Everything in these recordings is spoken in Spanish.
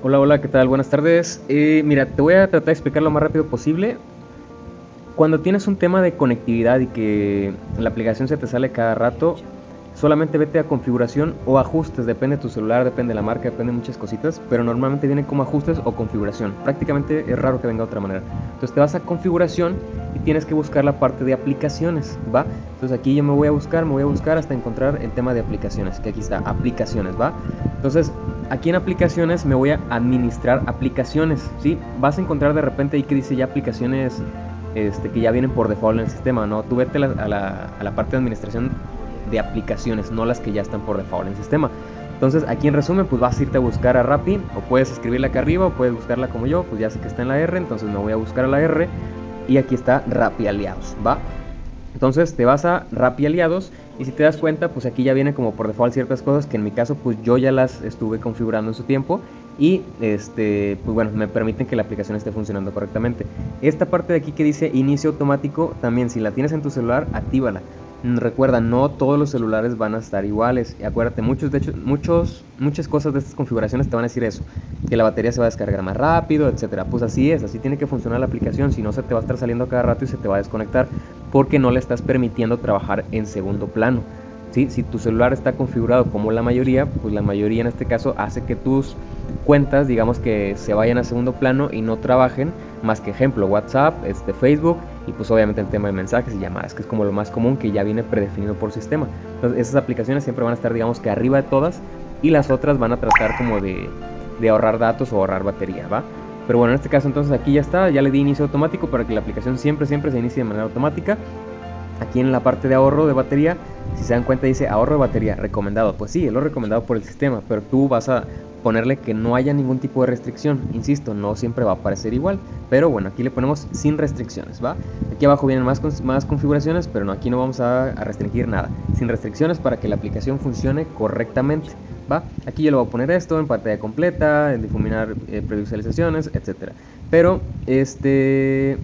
Hola, hola, ¿qué tal? Buenas tardes. Eh, mira, te voy a tratar de explicar lo más rápido posible. Cuando tienes un tema de conectividad y que la aplicación se te sale cada rato, solamente vete a configuración o ajustes, depende de tu celular, depende de la marca, depende de muchas cositas, pero normalmente viene como ajustes o configuración. Prácticamente es raro que venga de otra manera. Entonces te vas a configuración y tienes que buscar la parte de aplicaciones, ¿va? Entonces aquí yo me voy a buscar, me voy a buscar hasta encontrar el tema de aplicaciones, que aquí está, aplicaciones, ¿va? Entonces aquí en aplicaciones me voy a administrar aplicaciones, ¿sí? Vas a encontrar de repente ahí que dice ya aplicaciones este, que ya vienen por default en el sistema, ¿no? Tú vete a la, a la parte de administración de aplicaciones, no las que ya están por default en el sistema. Entonces, aquí en resumen, pues vas a irte a buscar a Rappi, o puedes escribirla acá arriba, o puedes buscarla como yo, pues ya sé que está en la R, entonces me voy a buscar a la R, y aquí está Rappi Aliados, ¿va? Entonces te vas a Rappi Aliados, y si te das cuenta, pues aquí ya viene como por default ciertas cosas que en mi caso, pues yo ya las estuve configurando en su tiempo, y este, pues bueno, me permiten que la aplicación esté funcionando correctamente. Esta parte de aquí que dice inicio automático, también si la tienes en tu celular, actívala. Recuerda, no todos los celulares van a estar iguales. Y acuérdate, muchos, de hecho, muchos, muchas cosas de estas configuraciones te van a decir eso. Que la batería se va a descargar más rápido, etcétera. Pues así es, así tiene que funcionar la aplicación. Si no, se te va a estar saliendo cada rato y se te va a desconectar. Porque no le estás permitiendo trabajar en segundo plano. ¿Sí? Si tu celular está configurado como la mayoría, pues la mayoría en este caso hace que tus cuentas, digamos que se vayan a segundo plano y no trabajen más que ejemplo WhatsApp, este Facebook y pues obviamente el tema de mensajes y llamadas, que es como lo más común que ya viene predefinido por sistema. Entonces esas aplicaciones siempre van a estar digamos que arriba de todas y las otras van a tratar como de, ahorrar datos o ahorrar batería, ¿va? Pero bueno, en este caso entonces aquí ya está, ya le di inicio automático para que la aplicación siempre siempre se inicie de manera automática. Aquí en la parte de ahorro de batería, si se dan cuenta dice ahorro de batería recomendado. Pues sí, es lo recomendado por el sistema, pero tú vas a ponerle que no haya ningún tipo de restricción. Insisto, no siempre va a aparecer igual, pero bueno, aquí le ponemos sin restricciones, ¿va? Aquí abajo vienen más, más configuraciones, pero no, aquí no vamos a, restringir nada. Sin restricciones para que la aplicación funcione correctamente, ¿va? Aquí yo le voy a poner esto en pantalla completa, en difuminar eh, previsualizaciones, etcétera. Pero, este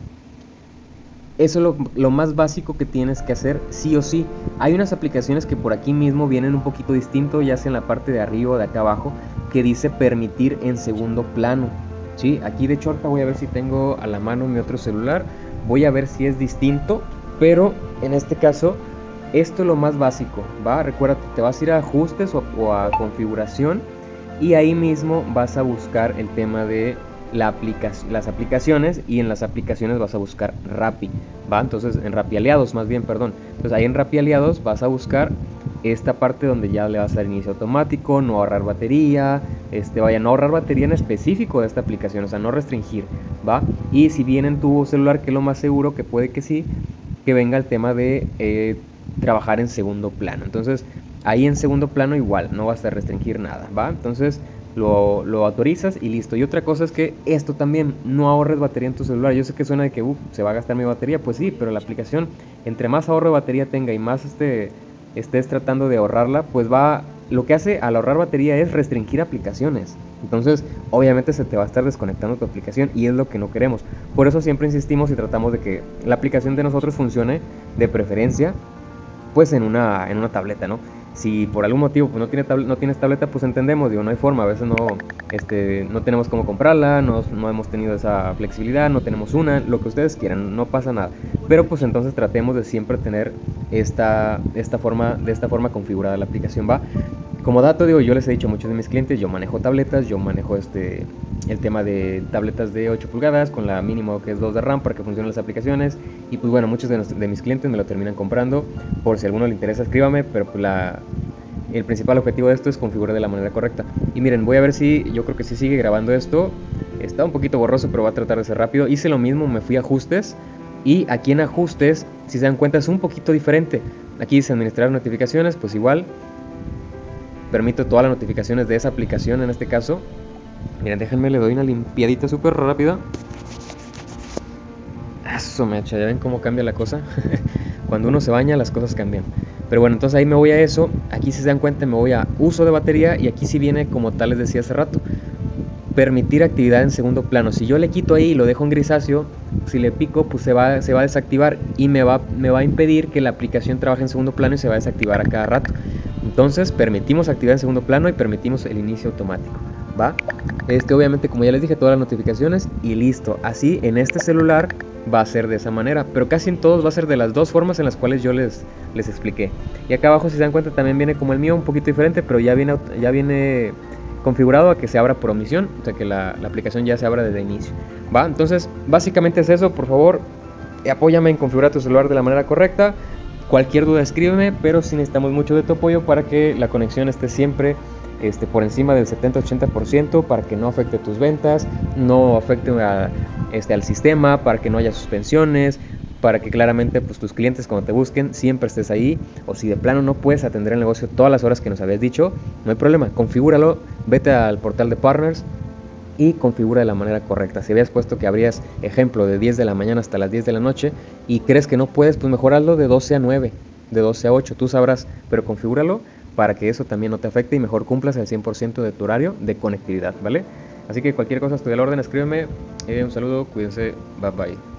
eso es lo, lo, más básico que tienes que hacer sí o sí. Hay unas aplicaciones que por aquí mismo vienen un poquito distinto, ya sea en la parte de arriba o de acá abajo, que dice permitir en segundo plano. ¿sí? Aquí de hecho ahorita voy a ver si tengo a la mano mi otro celular. Voy a ver si es distinto. Pero en este caso, esto es lo más básico. ¿va? Recuerda, te vas a ir a ajustes o, a configuración. Y ahí mismo vas a buscar el tema de la las aplicaciones y en las aplicaciones vas a buscar Rappi, ¿va? Entonces en Rappi Aliados, más bien, perdón. Entonces ahí en Rappi Aliados vas a buscar esta parte donde ya le vas a dar inicio automático, no ahorrar batería, este, vaya, no ahorrar batería en específico de esta aplicación, o sea, no restringir, ¿va? Y si viene en tu celular, que es lo más seguro, que puede que sí, que venga el tema de eh, trabajar en segundo plano. Entonces, ahí en segundo plano igual, no vas a restringir nada, ¿va? Entonces, lo, lo, autorizas y listo. Y otra cosa es que esto también, no ahorres batería en tu celular. Yo sé que suena de que se va a gastar mi batería, pues sí, pero la aplicación, entre más ahorro de batería tenga y más este estés tratando de ahorrarla, pues va, lo que hace al ahorrar batería es restringir aplicaciones. Entonces, obviamente se te va a estar desconectando tu aplicación y es lo que no queremos. Por eso siempre insistimos y tratamos de que la aplicación de nosotros funcione de preferencia pues en una, en una tableta, ¿no? Si por algún motivo pues, no, tiene no tienes tableta, pues entendemos, digo, no hay forma, a veces no, este, no tenemos cómo comprarla, no, no hemos tenido esa flexibilidad, no tenemos una, lo que ustedes quieran, no pasa nada. Pero pues entonces tratemos de siempre tener esta, esta forma, de esta forma configurada la aplicación, ¿va? Como dato, digo, yo les he dicho a muchos de mis clientes, yo manejo tabletas, yo manejo este el tema de tabletas de 8 pulgadas con la mínimo que es 2 de RAM para que funcionen las aplicaciones. Y pues bueno, muchos de, mis clientes me lo terminan comprando, por si a alguno le interesa escríbame, pero pues la, el principal objetivo de esto es configurar de la manera correcta. Y miren, voy a ver si, yo creo que si sigue grabando esto, está un poquito borroso pero va a tratar de ser rápido, hice lo mismo, me fui a ajustes. Y aquí en ajustes, si se dan cuenta es un poquito diferente, aquí dice administrar notificaciones, pues igual permito todas las notificaciones de esa aplicación en este caso. Miren, déjenme, le doy una limpiadita súper rápida. Eso me echa, ya ven cómo cambia la cosa. Cuando uno se baña, las cosas cambian. Pero bueno, entonces ahí me voy a eso. Aquí si se dan cuenta, me voy a uso de batería. Y aquí sí viene, como tal les decía hace rato, permitir actividad en segundo plano. Si yo le quito ahí y lo dejo en grisáceo, si le pico, pues se va, se va a desactivar y me va, me va a impedir que la aplicación trabaje en segundo plano y se va a desactivar a cada rato. Entonces permitimos actividad en segundo plano y permitimos el inicio automático. ¿va? Este, obviamente, como ya les dije, todas las notificaciones y listo. Así, en este celular va a ser de esa manera, pero casi en todos va a ser de las dos formas en las cuales yo les, les expliqué. Y acá abajo, si se dan cuenta, también viene como el mío, un poquito diferente, pero ya viene, ya viene configurado a que se abra por omisión, o sea que la, la aplicación ya se abra desde inicio. ¿Va? Entonces, básicamente es eso, por favor, apóyame en configurar tu celular de la manera correcta. Cualquier duda escríbeme, pero sí necesitamos mucho de tu apoyo para que la conexión esté siempre este, por encima del 70-80% para que no afecte tus ventas, no afecte este, al sistema, para que no haya suspensiones, para que claramente pues, tus clientes cuando te busquen siempre estés ahí. O si de plano no puedes atender el negocio todas las horas que nos habías dicho, no hay problema, configúralo, vete al portal de partners y configura de la manera correcta. Si habías puesto que abrías, ejemplo, de 10 de la mañana hasta las 10 de la noche y crees que no puedes, pues mejorarlo de 12 a 9, de 12 a 8, tú sabrás, pero configúralo para que eso también no te afecte y mejor cumplas el 100% de tu horario de conectividad, ¿vale? Así que cualquier cosa estoy al orden, escríbeme. Eh, un saludo, cuídense, bye bye.